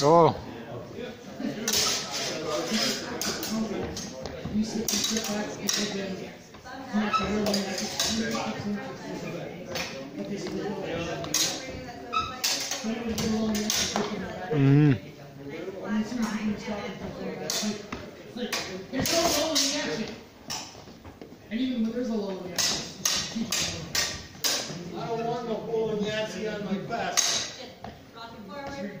Oh. Mm. There's no low in the action. And even when there's a low in the action, I don't want no bull and Yahtzee on my vest. Rocking forward.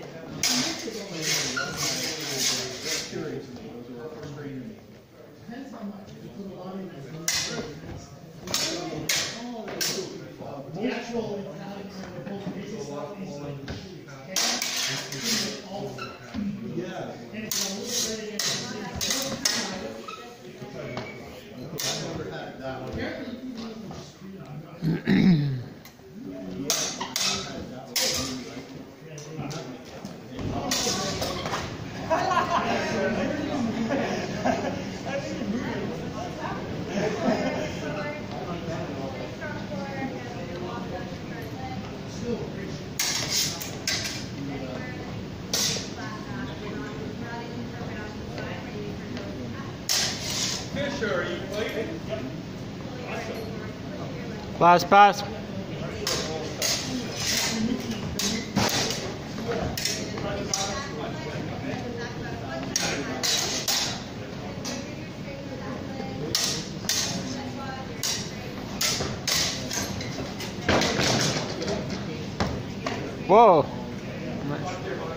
Depends how much. If you put a lot in it. The actual Italian kind of whole stuff is like, okay? It's all- Yeah. And it's a little red against the. I've never had that one. Fisher, are playing? Pass, pass. Whoa. Nice.